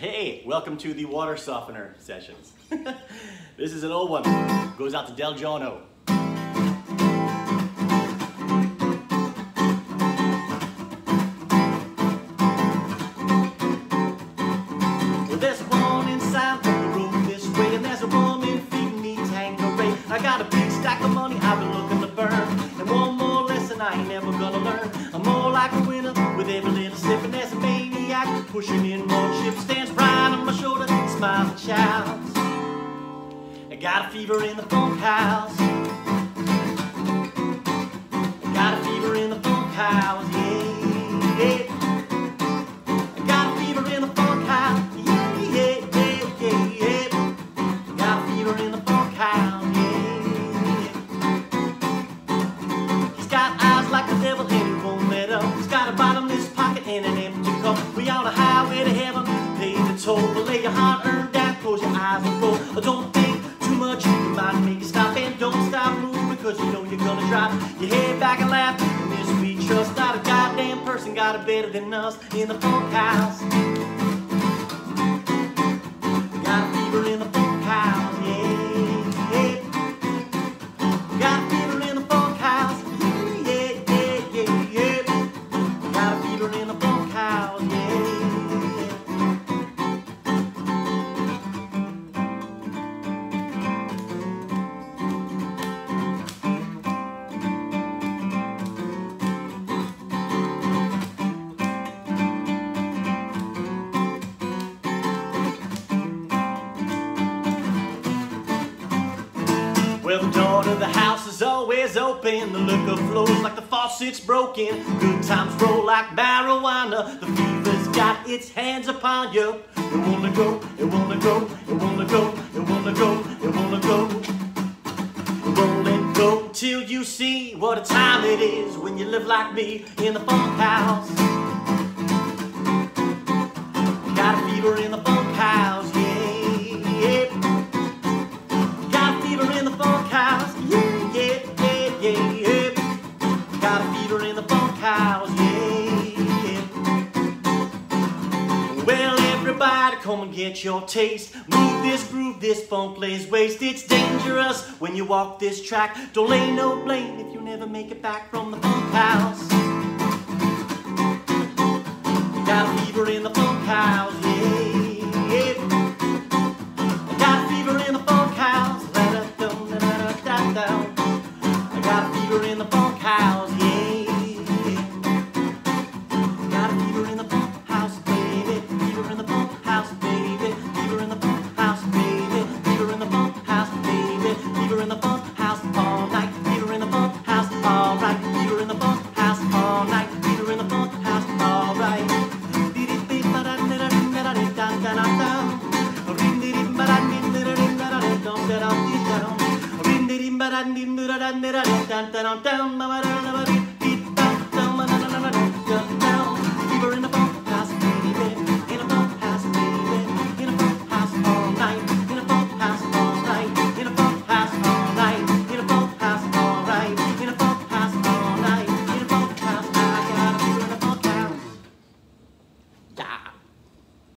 Hey, welcome to the water softener sessions. this is an old one. Goes out to Del Jono. Well, there's a one inside the room this way, and there's a woman feeding me Tanqueray. I got a big stack of money I've been looking to burn, and one more lesson I ain't never gonna learn. I'm more like a winner with every little sip, and there's a maniac pushing in more chips. I got a fever in the funk house. I got a fever in the funk house, yeah. yeah. I got a fever in the funk house, yeah, yeah, yeah, yeah. I got a fever in the funk house, yeah. He's got eyes like the devil he won't let up. He's got a bottomless pocket and an empty cup. We on a highway to heaven, pay the toll. But lay your hard earned down, close your eyes and roll. Don't might make you stop and don't stop moving because you know you're gonna drop your head back and laugh. In this we trust, not a goddamn person got it better than us in the funk house. Well, the door to the house is always open. The liquor flows like the faucet's broken. Good times roll like marijuana. The fever's got its hands upon you. You wanna go, you wanna go, you wanna go, you wanna go, you wanna go. You won't let go till you see what a time it is when you live like me in the funk house. Get your taste. Move this groove, this funk lays waste. It's dangerous when you walk this track. Don't lay no blame if you never make it back from the funk house. Dun